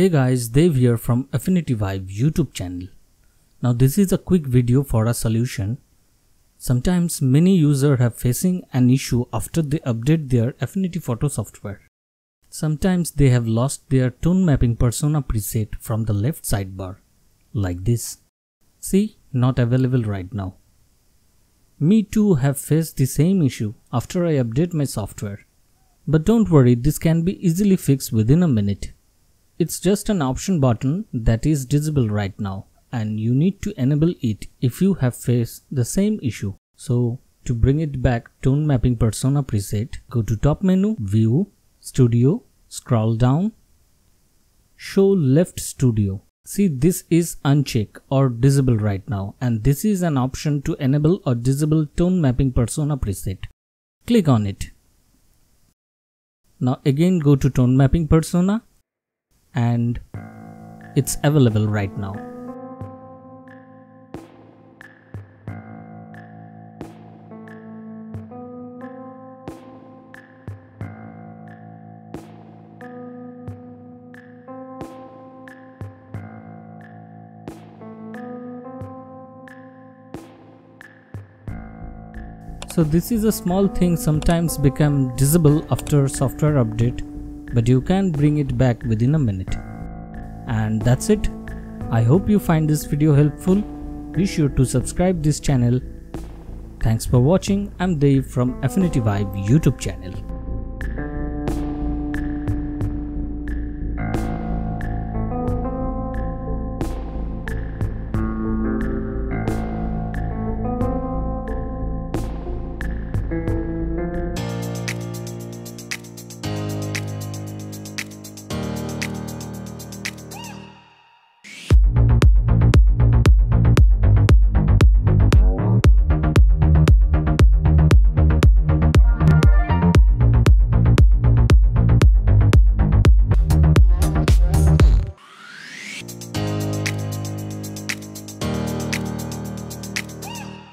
Hey guys, Dave here from Affinity Vibe YouTube channel. Now this is a quick video for a solution. Sometimes many users have facing an issue after they update their Affinity Photo software. Sometimes they have lost their tone mapping persona preset from the left sidebar, like this. See, not available right now. Me too have faced the same issue after I update my software. But don't worry, this can be easily fixed within a minute. It's just an option button that is visible right now and you need to enable it if you have faced the same issue. So to bring it back tone mapping persona preset, go to top menu, view, studio, scroll down, show left studio. See this is unchecked or disable right now and this is an option to enable or disable tone mapping persona preset. Click on it. Now again go to tone mapping persona and it's available right now. So this is a small thing sometimes become visible after software update but you can bring it back within a minute. And that's it. I hope you find this video helpful. Be sure to subscribe this channel. Thanks for watching. I'm Dave from Affinity Vibe YouTube channel.